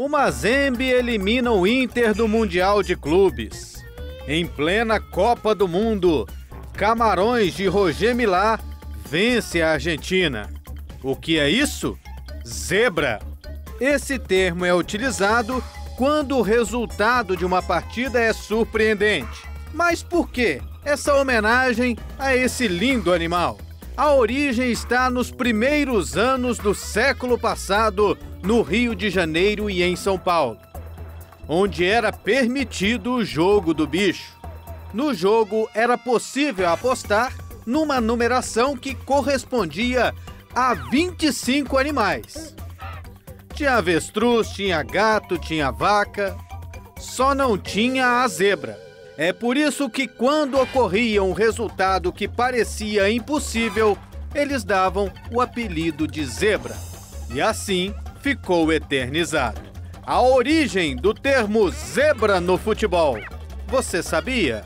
O Mazembe elimina o Inter do Mundial de Clubes. Em plena Copa do Mundo, Camarões de Roger Milá vence a Argentina. O que é isso? Zebra. Esse termo é utilizado quando o resultado de uma partida é surpreendente. Mas por que essa homenagem a esse lindo animal? A origem está nos primeiros anos do século passado, no Rio de Janeiro e em São Paulo, onde era permitido o jogo do bicho. No jogo era possível apostar numa numeração que correspondia a 25 animais. Tinha avestruz, tinha gato, tinha vaca, só não tinha a zebra. É por isso que, quando ocorria um resultado que parecia impossível, eles davam o apelido de zebra. E assim ficou eternizado. A origem do termo zebra no futebol. Você sabia?